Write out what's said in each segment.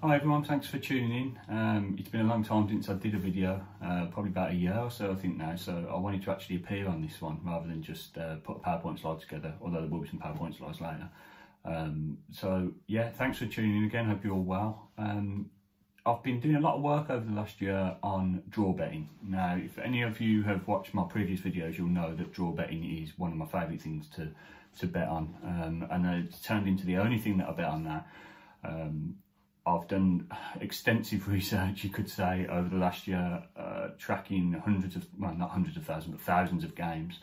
Hi everyone, thanks for tuning in. Um, it's been a long time since I did a video, uh, probably about a year or so I think now, so I wanted to actually appear on this one rather than just uh, put a PowerPoint slide together, although there will be some PowerPoint slides later. Um, so yeah, thanks for tuning in again, hope you're all well. Um, I've been doing a lot of work over the last year on draw betting. Now, if any of you have watched my previous videos, you'll know that draw betting is one of my favourite things to, to bet on, um, and it's turned into the only thing that I bet on now. Um, I've done extensive research, you could say, over the last year, uh, tracking hundreds of, well, not hundreds of thousands, but thousands of games,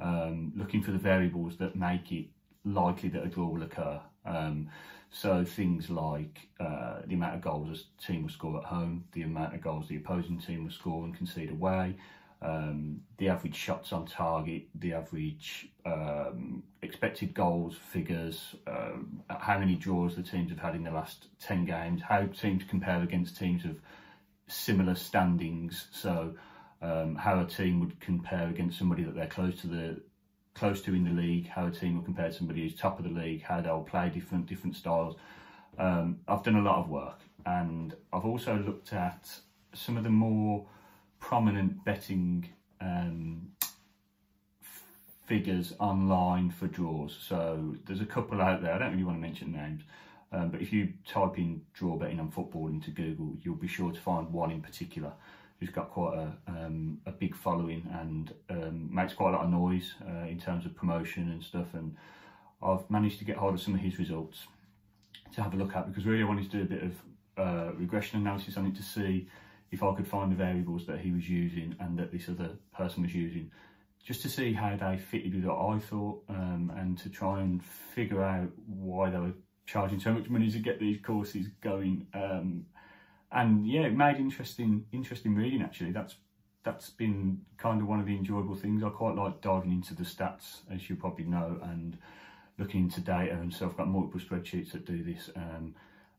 um, looking for the variables that make it likely that a draw will occur. Um, so things like uh, the amount of goals a team will score at home, the amount of goals the opposing team will score and concede away, um, the average shots on target, the average um, expected goals figures, um, how many draws the teams have had in the last 10 games, how teams compare against teams of similar standings. So um, how a team would compare against somebody that they're close to the close to in the league, how a team will compare to somebody who's top of the league, how they'll play different different styles. Um, I've done a lot of work and I've also looked at some of the more prominent betting um, figures online for draws. So there's a couple out there. I don't really want to mention names, um, but if you type in draw betting on football into Google, you'll be sure to find one in particular who's got quite a, um, a big following and um, makes quite a lot of noise uh, in terms of promotion and stuff. And I've managed to get hold of some of his results to have a look at because really I wanted to do a bit of uh, regression analysis on it to see if I could find the variables that he was using and that this other person was using, just to see how they fitted with what I thought um, and to try and figure out why they were charging so much money to get these courses going. Um, and yeah, it made interesting, interesting reading actually. That's that's been kind of one of the enjoyable things. I quite like diving into the stats, as you probably know, and looking into data. And so I've got multiple spreadsheets that do this. Um,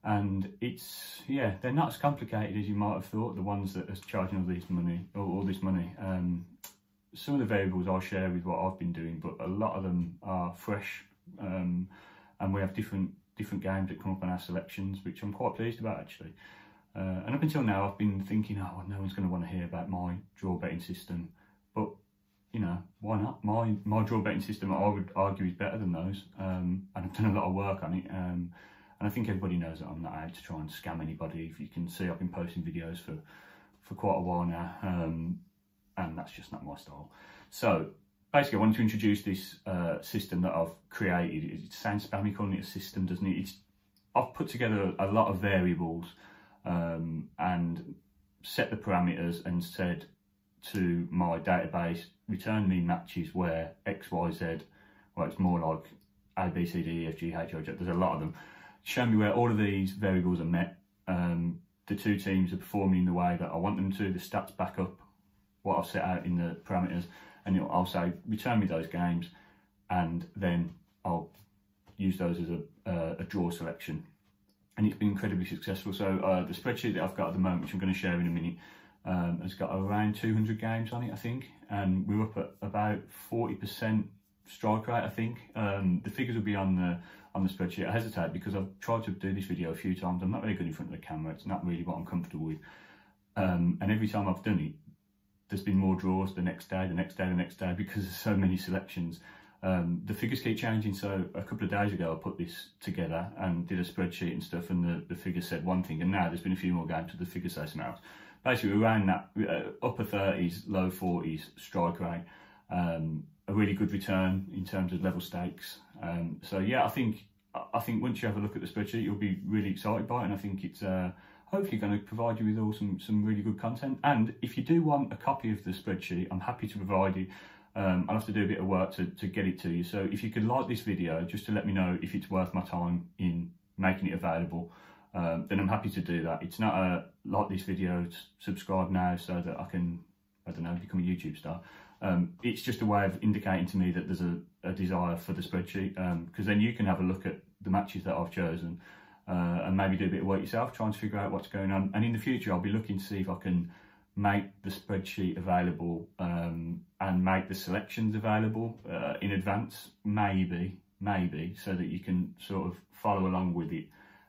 and it's yeah they're not as complicated as you might have thought the ones that are charging all this money all, this money. Um, some of the variables I'll share with what I've been doing but a lot of them are fresh. Um, and we have different different games that come up on our selections which I'm quite pleased about actually. Uh, and up until now I've been thinking oh no one's going to want to hear about my draw betting system. But you know why not? My my draw betting system I would argue is better than those. Um, and I've done a lot of work on it. Um, and I think everybody knows that I'm not out to try and scam anybody. If you can see, I've been posting videos for, for quite a while now, um, and that's just not my style. So basically, I wanted to introduce this uh, system that I've created. It sounds spammy calling it a system, doesn't it? It's, I've put together a lot of variables um, and set the parameters and said to my database, return me matches where X, Y, Z, well, it's more like A, B, C, D, E, F, G, H, I, J, there's a lot of them show me where all of these variables are met. Um, the two teams are performing in the way that I want them to. The stats back up what I've set out in the parameters, and I'll say return me those games, and then I'll use those as a, uh, a draw selection. And it's been incredibly successful. So uh, the spreadsheet that I've got at the moment, which I'm going to share in a minute, um, has got around 200 games on it, I think, and we're up at about 40% strike rate, I think. Um, the figures will be on the on the spreadsheet. I hesitate because I've tried to do this video a few times. I'm not very good in front of the camera. It's not really what I'm comfortable with. Um, and every time I've done it, there's been more draws the next day, the next day, the next day, because there's so many selections. Um, the figures keep changing. So a couple of days ago, I put this together and did a spreadsheet and stuff, and the, the figures said one thing, and now there's been a few more games, so the figures say something else. Basically, around that uh, upper 30s, low 40s strike rate. Um, a really good return in terms of level stakes. Um, so yeah, I think I think once you have a look at the spreadsheet, you'll be really excited by it, and I think it's uh, hopefully going to provide you with all some some really good content. And if you do want a copy of the spreadsheet, I'm happy to provide you. Um, I'll have to do a bit of work to, to get it to you. So if you could like this video, just to let me know if it's worth my time in making it available, um, then I'm happy to do that. It's not a like this video, subscribe now so that I can, I don't know, become a YouTube star. Um, it's just a way of indicating to me that there's a, a desire for the spreadsheet because um, then you can have a look at the matches that I've chosen uh, and maybe do a bit of work yourself, trying to figure out what's going on. And in the future, I'll be looking to see if I can make the spreadsheet available um, and make the selections available uh, in advance, maybe, maybe, so that you can sort of follow along with it.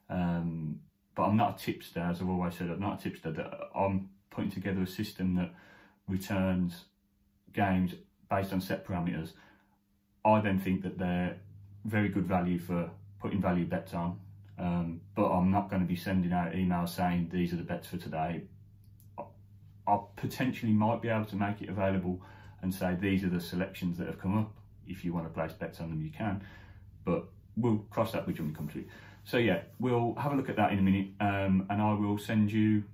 Um, but I'm not a tipster, as I've always said, I'm not a tipster. That I'm putting together a system that returns games based on set parameters. I then think that they're very good value for putting value bets on. Um, but I'm not going to be sending out emails saying these are the bets for today. I, potentially might be able to make it available and say these are the selections that have come up. If you want to place bets on them, you can. But we'll cross that bridge when we come to it. So yeah, we'll have a look at that in a minute, um, and I will send you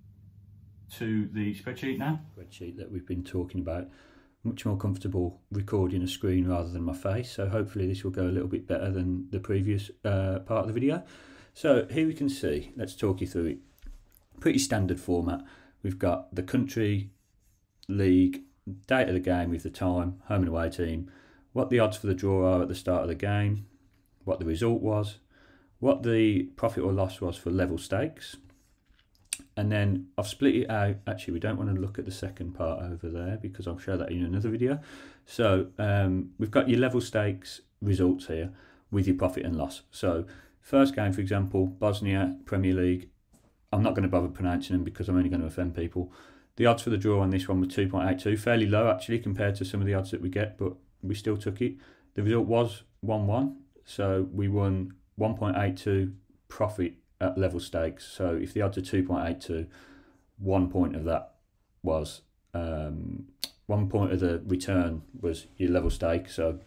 to the spreadsheet now. Spreadsheet that we've been talking about. Much more comfortable recording a screen rather than my face, so hopefully this will go a little bit better than the previous uh, part of the video. So here we can see, let's talk you through it. Pretty standard format. We've got the country, league, date of the game with the time, home and away team, what the odds for the draw are at the start of the game, what the result was, what the profit or loss was for level stakes, and then I've split it out. Actually, we don't want to look at the second part over there because I'll show that in another video. So um, we've got your level stakes results here with your profit and loss. So first game, for example, Bosnia Premier League. I'm not going to bother pronouncing them because I'm only going to offend people. The odds for the draw on this one were 2.82, fairly low actually compared to some of the odds that we get, but we still took it. The result was 1 1, so we won 1.82 profit at level stakes. So if the odds are 2.82, one point of that was um, one point of the return was your level stake. So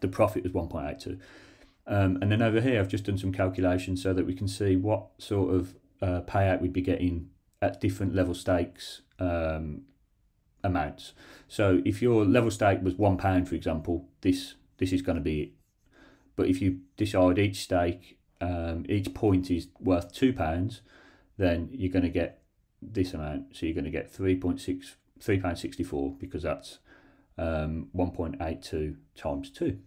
the profit was 1.82. Um, and then over here, I've just done some calculations so that we can see what sort of uh, payout we'd be getting at different level stakes um, amounts. So if your level stake was one pound, for example, this this is going to be it. But if you decide each stake um, each point is worth two pounds, then you're going to get this amount. So you're going to get three point six three pound sixty four because that's um, one point eight two times two.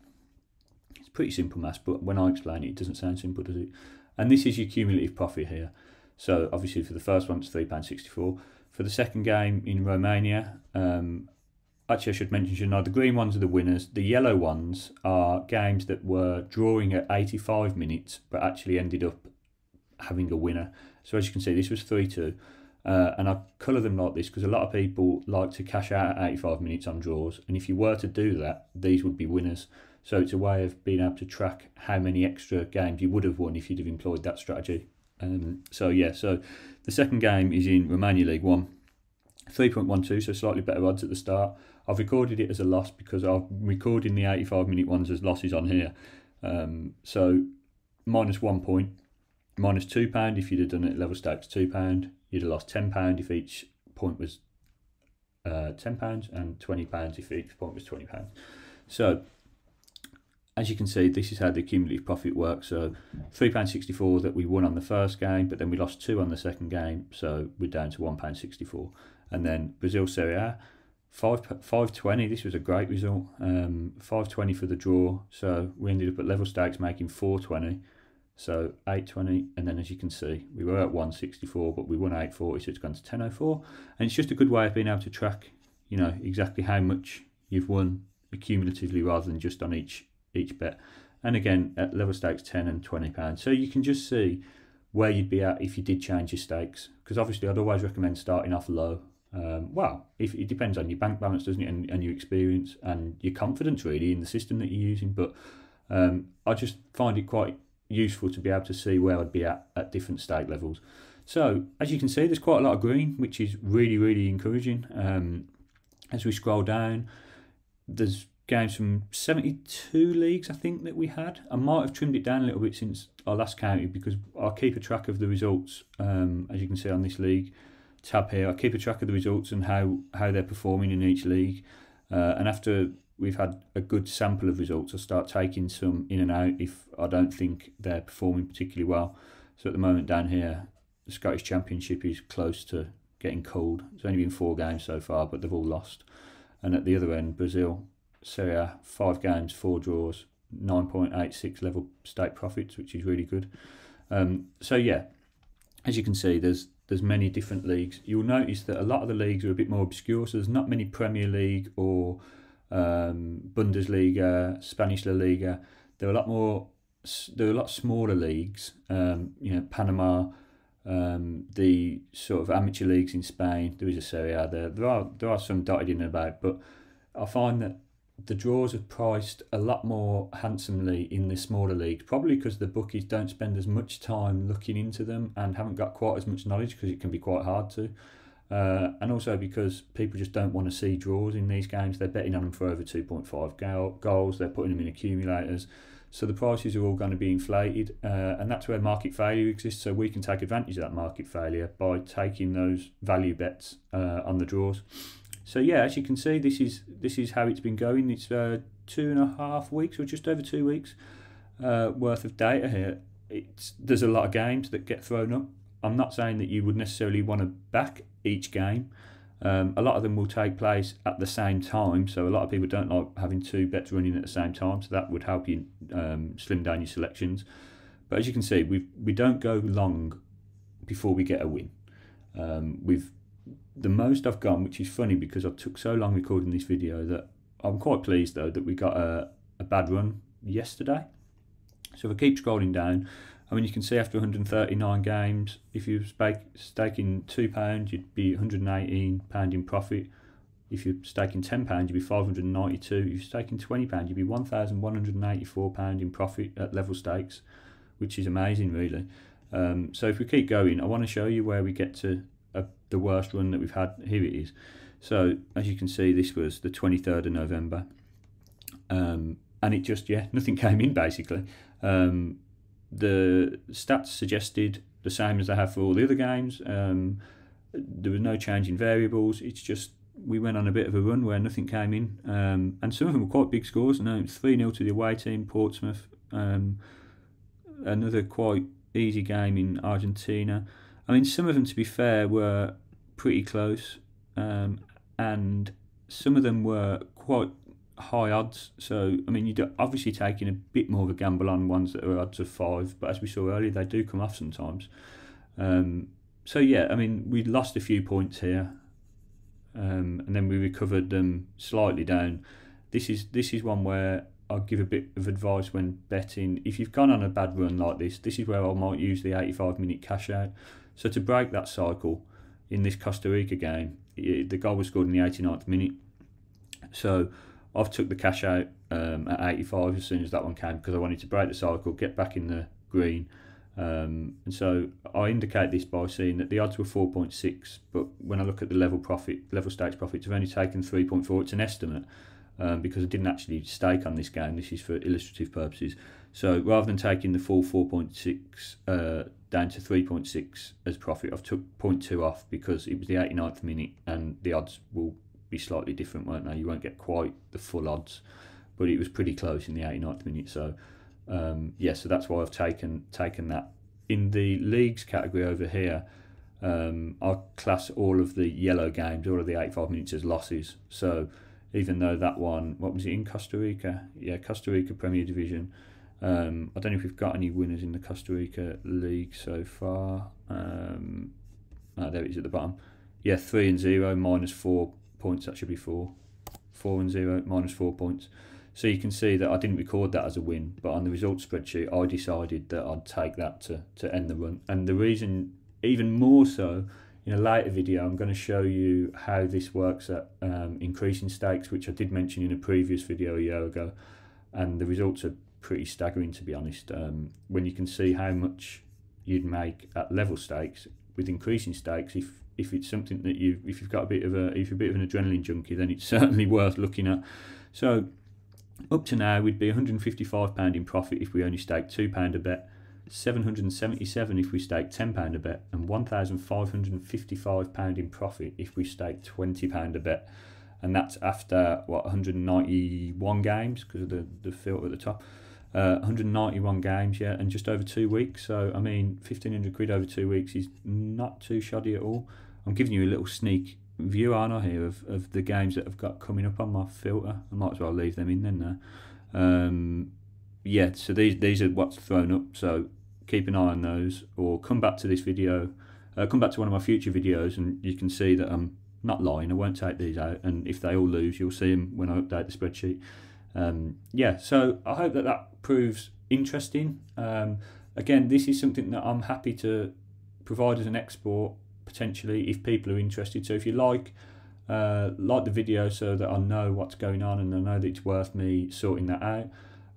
It's pretty simple maths, but when I explain it, it doesn't sound simple, does it? And this is your cumulative profit here. So obviously for the first one, it's three pound sixty four. For the second game in Romania, um, actually I should mention you know the green ones are the winners. The yellow ones are games that were drawing at 85 minutes but actually ended up having a winner. So as you can see, this was 3-2. Uh, and I colour them like this because a lot of people like to cash out at 85 minutes on draws. And if you were to do that, these would be winners. So it's a way of being able to track how many extra games you would have won if you'd have employed that strategy. Um, so yeah, so the second game is in Romania League One. 3.12, so slightly better odds at the start. I've recorded it as a loss because I'm recording the 85 minute ones as losses on here. Um, so minus one point, minus two pound if you'd have done it level stakes two pound. You'd have lost ten pound if each point was uh, ten pounds, and twenty pounds if each point was twenty pounds. So as you can see, this is how the cumulative profit works. So £3.64 that we won on the first game, but then we lost two on the second game, so we're down to £1.64. And then Brazil Serie A, five five twenty. This was a great result. Um, five twenty for the draw. So we ended up at level stakes making four twenty. So eight twenty, and then as you can see, we were at one sixty four, but we won eight forty, so it's gone to ten oh four. And it's just a good way of being able to track, you know, exactly how much you've won accumulatively rather than just on each each bet. And again, at level stakes ten and twenty pounds. So you can just see where you'd be at if you did change your stakes. Because obviously, I'd always recommend starting off low um, well, if, it depends on your bank balance, doesn't it, and, and your experience and your confidence really in the system that you're using. But um, I just find it quite useful to be able to see where I'd be at at different stake levels. So as you can see, there's quite a lot of green, which is really, really encouraging. Um, as we scroll down, there's games from 72 leagues, I think, that we had. I might have trimmed it down a little bit since our last counted because I'll keep a track of the results, um, as you can see on this league tab here. I keep a track of the results and how, how they're performing in each league. Uh, and after we've had a good sample of results, I start taking some in and out if I don't think they're performing particularly well. So at the moment down here, the Scottish Championship is close to getting cold. It's only been four games so far, but they've all lost. And at the other end, Brazil, Serie five games, four draws, 9.86 level state profits, which is really good. Um, so yeah, as you can see, there's there's many different leagues. You'll notice that a lot of the leagues are a bit more obscure. So there's not many Premier League or um, Bundesliga, Spanish La Liga. There are a lot more. There are a lot smaller leagues. Um, you know, Panama, um, the sort of amateur leagues in Spain. There is a Serie A there. There are there are some dotted in and about, but I find that the draws are priced a lot more handsomely in the smaller leagues, probably because the bookies don't spend as much time looking into them and haven't got quite as much knowledge because it can be quite hard to. Uh, and also because people just don't want to see draws in these games. They're betting on them for over 2.5 goals, they're putting them in accumulators. So the prices are all going to be inflated, uh, and that's where market failure exists. So we can take advantage of that market failure by taking those value bets uh, on the draws. So yeah, as you can see, this is this is how it's been going. It's uh, two and a half weeks, or just over two weeks uh, worth of data here. It's there's a lot of games that get thrown up. I'm not saying that you would necessarily want to back each game. Um, a lot of them will take place at the same time, so a lot of people don't like having two bets running at the same time. So that would help you um, slim down your selections. But as you can see, we we don't go long before we get a win. Um, we've the most I've gone, which is funny because I took so long recording this video that I'm quite pleased though that we got a, a bad run yesterday. So if I keep scrolling down, I mean, you can see after 139 games, if you're staking £2, you'd be £118 in profit. If you're staking £10, you'd be 592 If you're staking £20, you'd be £1,184 in profit at level stakes, which is amazing, really. Um, so if we keep going, I want to show you where we get to uh, the worst run that we've had. Here it is. So as you can see, this was the 23rd of November. Um, and it just, yeah, nothing came in basically. Um, the stats suggested the same as they have for all the other games. Um, there was no change in variables. It's just we went on a bit of a run where nothing came in, um, and some of them were quite big scores. No, three 0 to the away team, Portsmouth. Um, another quite easy game in Argentina. I mean, some of them, to be fair, were pretty close, um, and some of them were quite high odds. So, I mean, you're obviously taking a bit more of a gamble on ones that are odds of five, but as we saw earlier, they do come off sometimes. Um, so, yeah, I mean, we lost a few points here, um, and then we recovered them slightly down. This is this is one where I'll give a bit of advice when betting. If you've gone on a bad run like this, this is where I might use the 85 minute cash out. So to break that cycle in this Costa Rica game, the goal was scored in the 89th minute. So I've took the cash out um, at 85 as soon as that one came because I wanted to break the cycle, get back in the green. Um, and so I indicate this by seeing that the odds were 4.6, but when I look at the level profit, level stakes profits, I've only taken 3.4. It's an estimate um, because I didn't actually stake on this game. This is for illustrative purposes. So rather than taking the full 4.6 uh, down to 3.6 as profit, I've took 0.2 off because it was the 89th minute and the odds will be slightly different, won't they? You won't get quite the full odds, but it was pretty close in the 89th minute. So um, yeah, so that's why I've taken taken that. In the leagues category over here, um, I class all of the yellow games, all of the 85 minutes as losses. So even though that one, what was it in Costa Rica? Yeah, Costa Rica Premier Division. Um, I don't know if we've got any winners in the Costa Rica League so far. Um, there it is at the bottom. Yeah, three and zero minus four points, that should be four. Four and zero, minus four points. So you can see that I didn't record that as a win, but on the results spreadsheet, I decided that I'd take that to, to end the run. And the reason, even more so, in a later video, I'm going to show you how this works at um, increasing stakes, which I did mention in a previous video a year ago. And the results are pretty staggering, to be honest. Um, when you can see how much you'd make at level stakes with increasing stakes, if if it's something that you if you've got a bit of a if you're a bit of an adrenaline junkie, then it's certainly worth looking at. So up to now, we'd be 155 pound in profit if we only stake two pound a bet. 777 if we stake £10 a bet and £1,555 in profit if we stake £20 a bet and that's after what 191 games because of the, the filter at the top uh, 191 games, yeah, and just over two weeks. So, I mean, 1500 quid over two weeks is not too shoddy at all. I'm giving you a little sneak view, aren't I, here, of, of the games that I've got coming up on my filter. I might as well leave them in then there. Um, yeah, so these, these are what's thrown up. So, keep an eye on those, or come back to this video, uh, come back to one of my future videos, and you can see that I'm not lying. I won't take these out, and if they all lose, you'll see them when I update the spreadsheet um, yeah, so I hope that that proves interesting. Um, again, this is something that I'm happy to provide as an export potentially if people are interested. So if you like uh, like the video so that I know what's going on and I know that it's worth me sorting that out.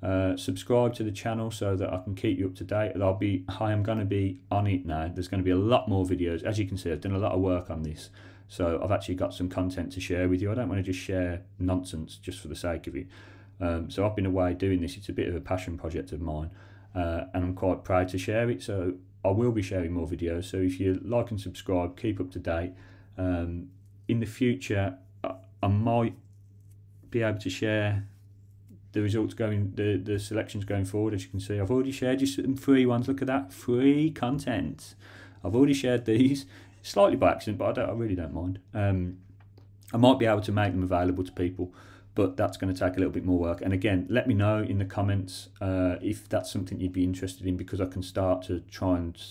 Uh, subscribe to the channel so that I can keep you up to date. I'll be, I am going to be on it now. There's going to be a lot more videos. As you can see, I've done a lot of work on this. So I've actually got some content to share with you. I don't want to just share nonsense just for the sake of it. Um, so I've been away doing this. It's a bit of a passion project of mine, uh, and I'm quite proud to share it. So I will be sharing more videos. So if you like and subscribe, keep up to date. Um, in the future, I, I might be able to share the results going, the, the selections going forward. As you can see, I've already shared you some free ones. Look at that, free content. I've already shared these, slightly by accident, but I, don't, I really don't mind. Um, I might be able to make them available to people, but that's going to take a little bit more work. And again, let me know in the comments uh, if that's something you'd be interested in, because I can start to try and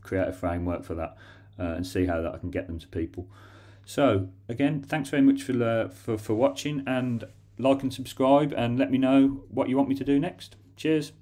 create a framework for that uh, and see how that I can get them to people. So again, thanks very much for, uh, for, for watching and like and subscribe and let me know what you want me to do next. Cheers.